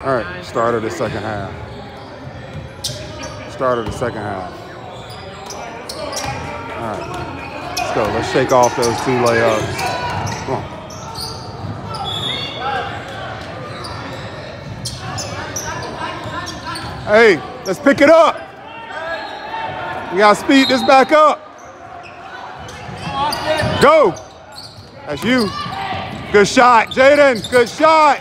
All right, start of the second half. Start of the second half. All right, let's go. Let's shake off those two layups. Come on. Hey, let's pick it up. We gotta speed this back up. Go. That's you. Good shot, Jaden. Good shot.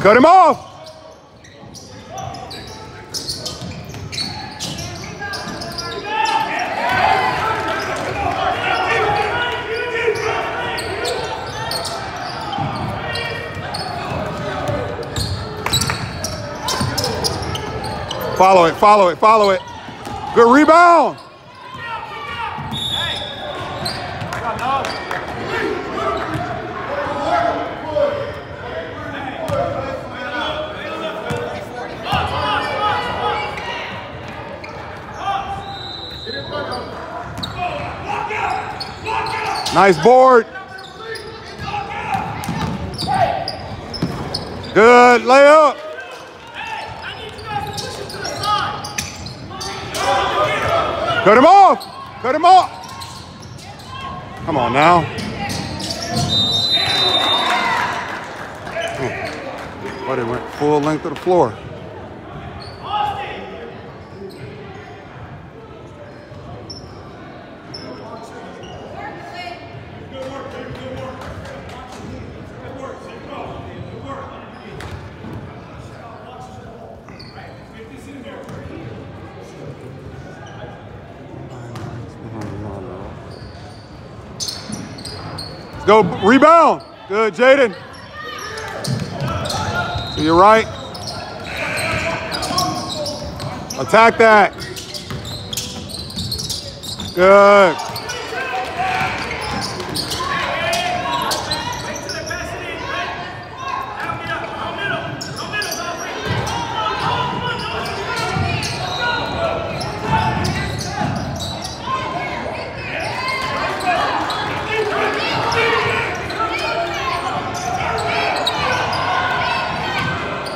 Cut him off. Follow it, follow it, follow it. Good rebound. Nice board. Good layup. Cut him off. Cut him off. Come on now. Hmm. Oh, they went full length of the floor. Let's go rebound. Good, Jaden. To your right. Attack that. Good.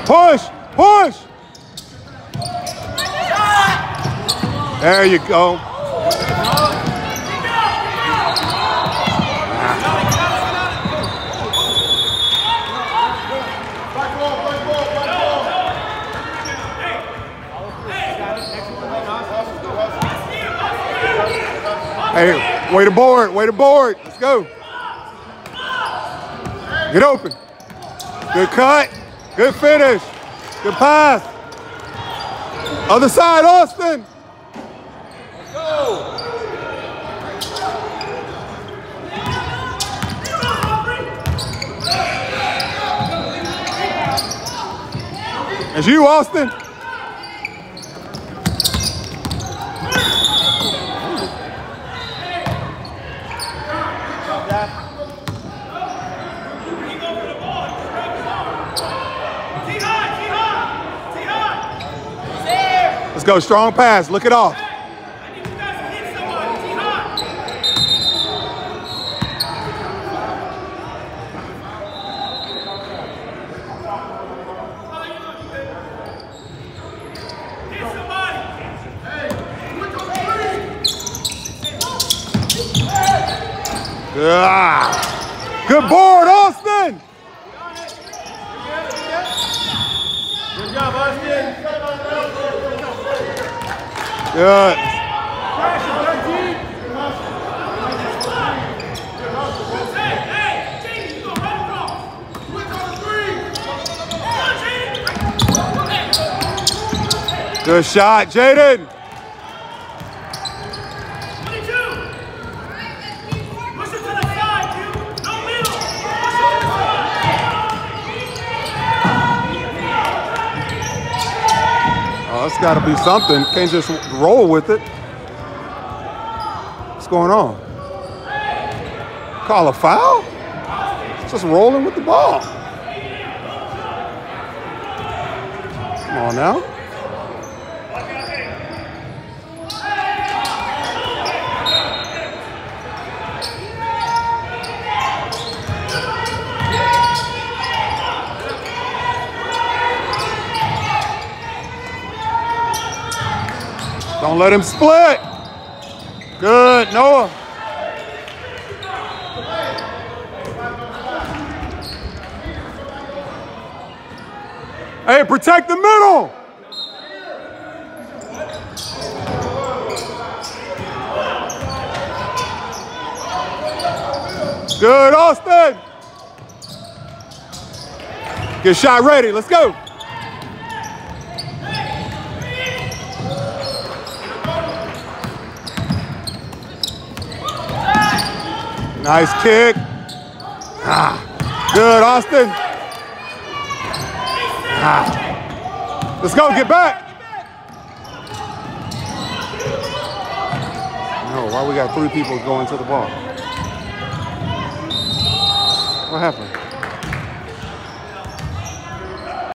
Push, push. There you go. Hey, way to board, way to board. Let's go. Get open. Good cut. Good finish. Good pass. Other side, Austin. It's you, Austin. Go, strong pass. Look it off. Ah. Good board, Austin. Good job, Austin. Good. Good shot, Jaden. It's got to be something. Can't just roll with it. What's going on? Call a foul? It's just rolling with the ball. Come on now. Don't let him split. Good, Noah. Hey, protect the middle. Good, Austin. Get shot ready. Let's go. Nice kick. Ah, good, Austin. Ah. Let's go, get back. No, why we got three people going to the ball? What happened?